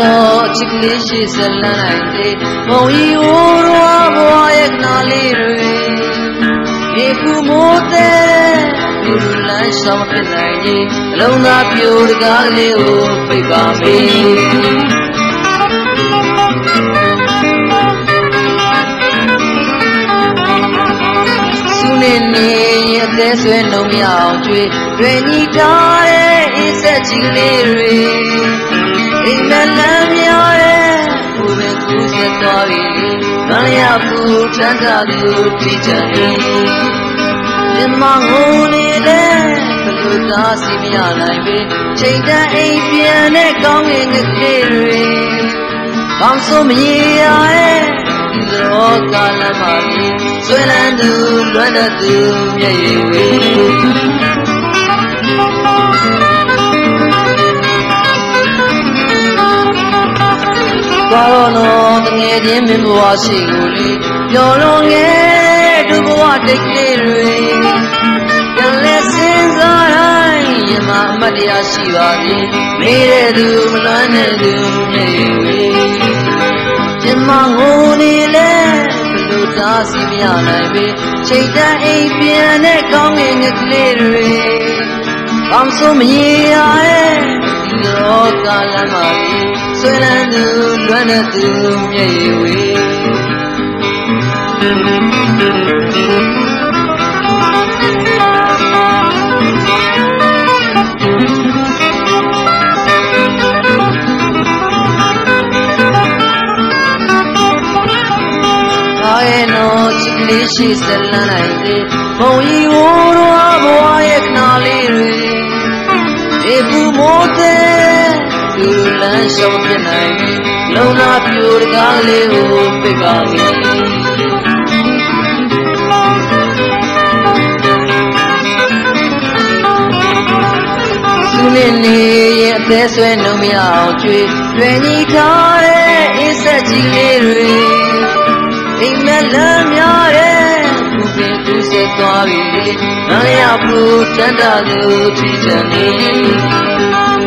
နော်ချစ်ကလေးရှိစလန်းနိုင်သေးမုံရီဝိုးရောဘွားရဲ့ခနာလေးတွေဒီကူမိုးတဲ့လူလန်းရှောင်းဖြစ်နိုင်ကြီးအလုံးသားပြိုတကားလေးကိုပိတ်ပါမေး နေနေအသေးဆွဲလုံးမအောင်ကျွေးတွင်ညီထားတဲ့အေးဆက်ကြီးလေးတွေအိမ်မလမ်းများတဲ့ကိုယ်ပဲကူးဆက်သွားပြီမလျာဘူးထန်တာသူကြည်ချင်နေမြမငုံနေတဲ့ဘလို့သာစီမရနိုင်ပြီချိန်တန်အိမ်ပြန်တဲ့ကောင်းငင်ကလေးတွေကောင်းစိုးမရရဲ့ ဒီတော့ကာလမှာဆွေလန်းသူလွမ်းတဲ့သူမျက်ရည်ဝေသွားတော့နော်တငယ်ချင်းမင်းဘဝရှိကိုလေပျော်လွန်ငယ်ဒုဘဝတိတ်ကလေးတွေပြန်လဲစဉ်းစားတိုင်းယမအမတ်တရားရှိပါပြီမေးတဲ့သူမလွမ်းတဲ့သူမျက်ရည်ဝေကျမငိုနေလဲ တားစီမရနိုင်ပေချိန်တန်အိမ်ပြန်တဲ့ကောင်းငင်ငကလေးတွေကောင်းဆုံးမရေရရဲ့ဒီရောကာလမ်းမှာဆွေးလန်းသူလွမ်းတဲ့သူမျက်ရည်ဝေ လေးရှိစလန်းနိုင်လေမုံရီဝိုးတော်ဘဝရဲ့ခနာလေးတွေဒီကူမိုးတဲ့သူလန်းရှောင်းပြနိုင်လုံနာပြူတကားလေးကိုပိတ်ပါပြီနေနေရဲ့အသေးဆွဲနှုံမရအောင်ကျွေးတွင်ကြီးထားတဲ့အေးဆက်ကြီးလေးတွေ အိမ်မက်လမ်းများတဲ့သူပင်သူဆက်သွားပြီငါရဖို့တန်တာလို့ထီချန်နေ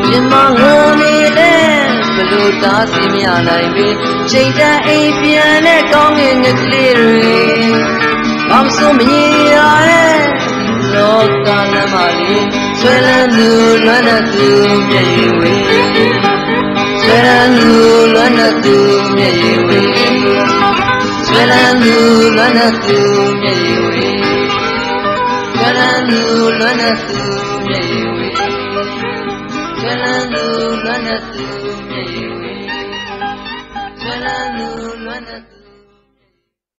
မြမငုံနေတဲ့ဘလို့သာစီမရနိုင်ပြီချိန်တန်အိမ်ပြန်တဲ့ကောင်းငင်ငကလေးတွေဘာမဆိုမရင်ရတဲ့လောကလမ်းမလေးဆွဲလန်းသူလွမ်းတဲ့သူမျက်ရည်ဝေဆွဲလန်းသူလွမ်းတဲ့သူမျ သူလွမ်းတဲ့သူမျက်ရည်ဝေဆွေလန်းသူလွမ်းတဲ့သူမျက်